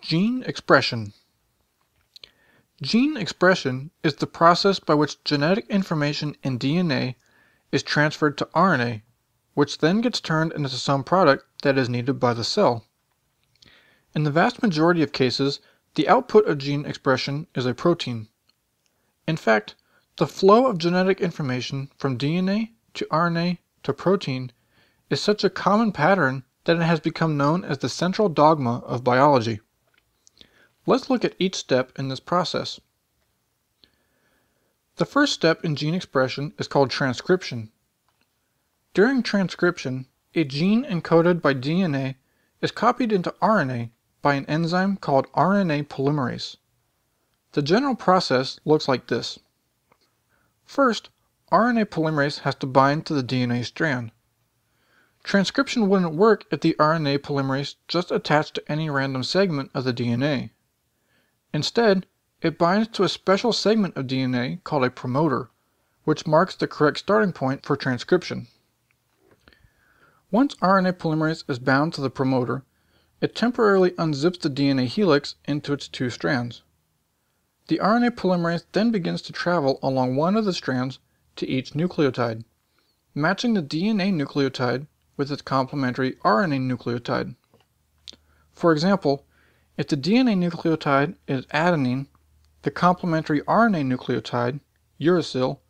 Gene expression. Gene expression is the process by which genetic information in DNA is transferred to RNA, which then gets turned into some product that is needed by the cell. In the vast majority of cases, the output of gene expression is a protein. In fact, the flow of genetic information from DNA to RNA to protein is such a common pattern that it has become known as the central dogma of biology. Let's look at each step in this process. The first step in gene expression is called transcription. During transcription, a gene encoded by DNA is copied into RNA by an enzyme called RNA polymerase. The general process looks like this. First, RNA polymerase has to bind to the DNA strand. Transcription wouldn't work if the RNA polymerase just attached to any random segment of the DNA. Instead, it binds to a special segment of DNA called a promoter, which marks the correct starting point for transcription. Once RNA polymerase is bound to the promoter, it temporarily unzips the DNA helix into its two strands. The RNA polymerase then begins to travel along one of the strands to each nucleotide, matching the DNA nucleotide with its complementary RNA nucleotide. For example, if the DNA nucleotide is adenine, the complementary RNA nucleotide, uracil,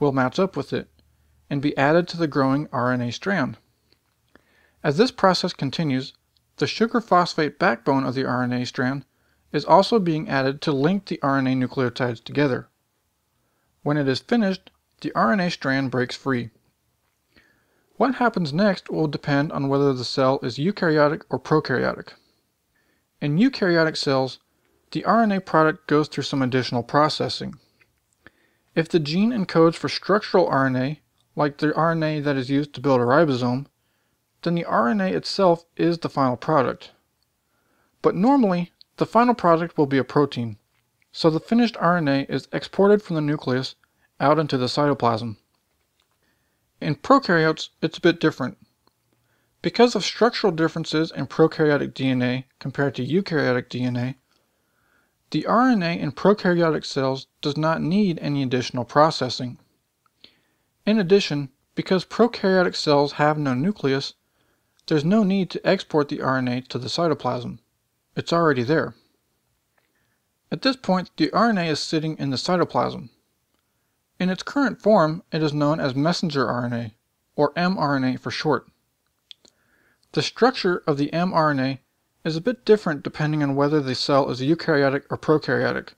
will match up with it and be added to the growing RNA strand. As this process continues, the sugar phosphate backbone of the RNA strand is also being added to link the RNA nucleotides together. When it is finished, the RNA strand breaks free. What happens next will depend on whether the cell is eukaryotic or prokaryotic. In eukaryotic cells, the RNA product goes through some additional processing. If the gene encodes for structural RNA, like the RNA that is used to build a ribosome, then the RNA itself is the final product. But normally, the final product will be a protein, so the finished RNA is exported from the nucleus out into the cytoplasm. In prokaryotes, it's a bit different. Because of structural differences in prokaryotic DNA compared to eukaryotic DNA, the RNA in prokaryotic cells does not need any additional processing. In addition, because prokaryotic cells have no nucleus, there's no need to export the RNA to the cytoplasm. It's already there. At this point, the RNA is sitting in the cytoplasm. In its current form, it is known as messenger RNA, or mRNA for short. The structure of the mRNA is a bit different depending on whether the cell is eukaryotic or prokaryotic.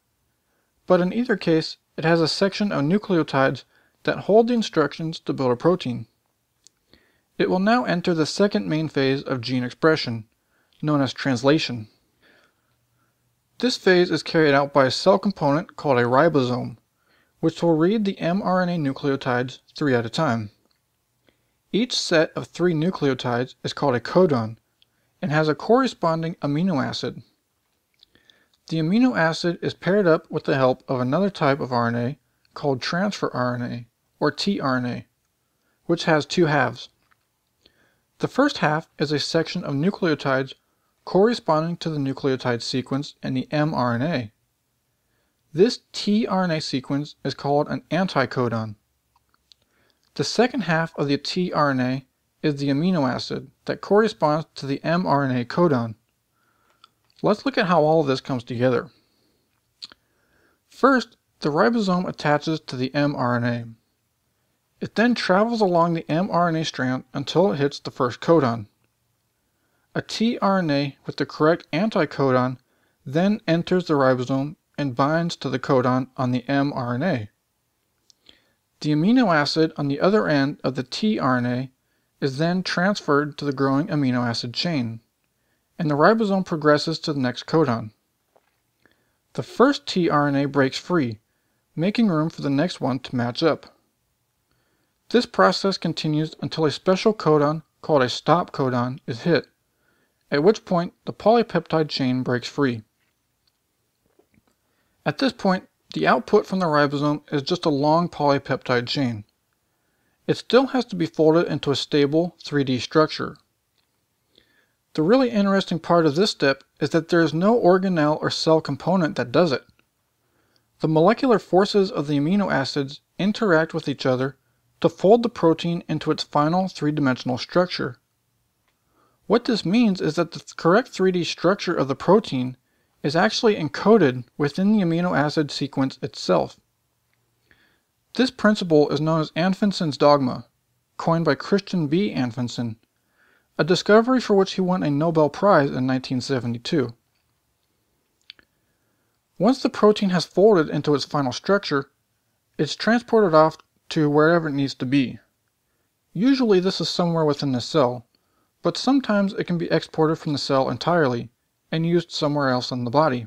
But in either case, it has a section of nucleotides that hold the instructions to build a protein. It will now enter the second main phase of gene expression, known as translation. This phase is carried out by a cell component called a ribosome, which will read the mRNA nucleotides three at a time. Each set of three nucleotides is called a codon and has a corresponding amino acid. The amino acid is paired up with the help of another type of RNA called transfer RNA, or tRNA, which has two halves. The first half is a section of nucleotides corresponding to the nucleotide sequence in the mRNA. This tRNA sequence is called an anticodon. The second half of the tRNA is the amino acid that corresponds to the mRNA codon. Let's look at how all of this comes together. First, the ribosome attaches to the mRNA. It then travels along the mRNA strand until it hits the first codon. A tRNA with the correct anticodon then enters the ribosome and binds to the codon on the mRNA. The amino acid on the other end of the tRNA is then transferred to the growing amino acid chain, and the ribosome progresses to the next codon. The first tRNA breaks free, making room for the next one to match up. This process continues until a special codon called a stop codon is hit, at which point the polypeptide chain breaks free. At this point, the output from the ribosome is just a long polypeptide chain. It still has to be folded into a stable 3D structure. The really interesting part of this step is that there is no organelle or cell component that does it. The molecular forces of the amino acids interact with each other to fold the protein into its final three-dimensional structure. What this means is that the correct 3D structure of the protein is actually encoded within the amino acid sequence itself. This principle is known as Anfinsen's dogma, coined by Christian B. Anfinsen, a discovery for which he won a Nobel Prize in 1972. Once the protein has folded into its final structure, it's transported off to wherever it needs to be. Usually this is somewhere within the cell, but sometimes it can be exported from the cell entirely and used somewhere else in the body.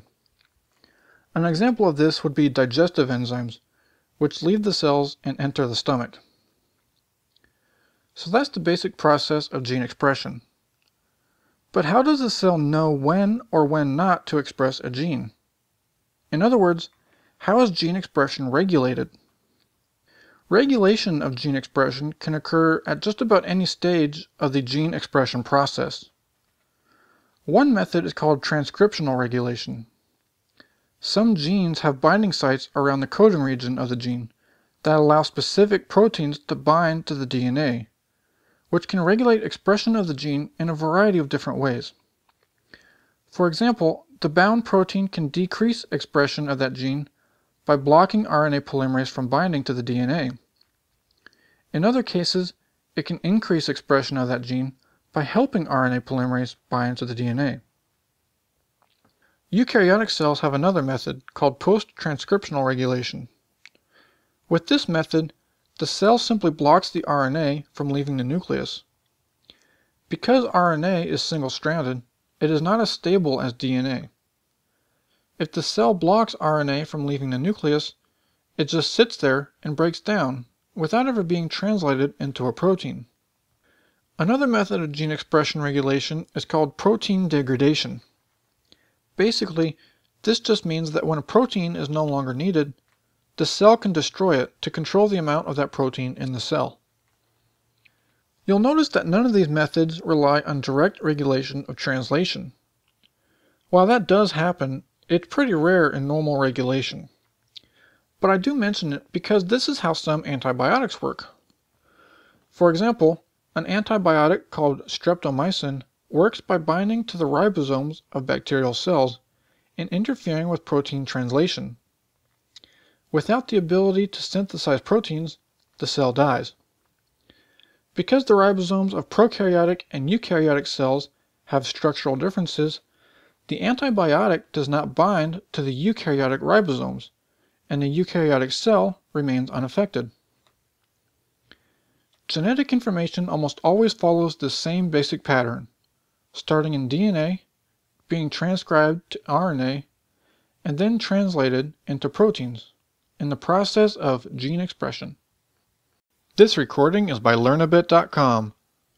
An example of this would be digestive enzymes, which leave the cells and enter the stomach. So that's the basic process of gene expression. But how does the cell know when or when not to express a gene? In other words, how is gene expression regulated? Regulation of gene expression can occur at just about any stage of the gene expression process. One method is called transcriptional regulation. Some genes have binding sites around the coding region of the gene that allow specific proteins to bind to the DNA, which can regulate expression of the gene in a variety of different ways. For example, the bound protein can decrease expression of that gene by blocking RNA polymerase from binding to the DNA. In other cases, it can increase expression of that gene by helping RNA polymerase bind to the DNA. Eukaryotic cells have another method called post-transcriptional regulation. With this method, the cell simply blocks the RNA from leaving the nucleus. Because RNA is single-stranded, it is not as stable as DNA. If the cell blocks RNA from leaving the nucleus, it just sits there and breaks down without ever being translated into a protein. Another method of gene expression regulation is called protein degradation. Basically, this just means that when a protein is no longer needed, the cell can destroy it to control the amount of that protein in the cell. You'll notice that none of these methods rely on direct regulation of translation. While that does happen, it's pretty rare in normal regulation. But I do mention it because this is how some antibiotics work. For example, an antibiotic called streptomycin works by binding to the ribosomes of bacterial cells and interfering with protein translation. Without the ability to synthesize proteins, the cell dies. Because the ribosomes of prokaryotic and eukaryotic cells have structural differences, the antibiotic does not bind to the eukaryotic ribosomes, and the eukaryotic cell remains unaffected. Genetic information almost always follows the same basic pattern, starting in DNA, being transcribed to RNA, and then translated into proteins in the process of gene expression. This recording is by Lernabit.com.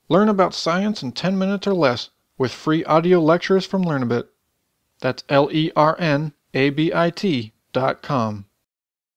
Learn about science in 10 minutes or less with free audio lectures from Learnabit. That's L E R N A B I T dot com.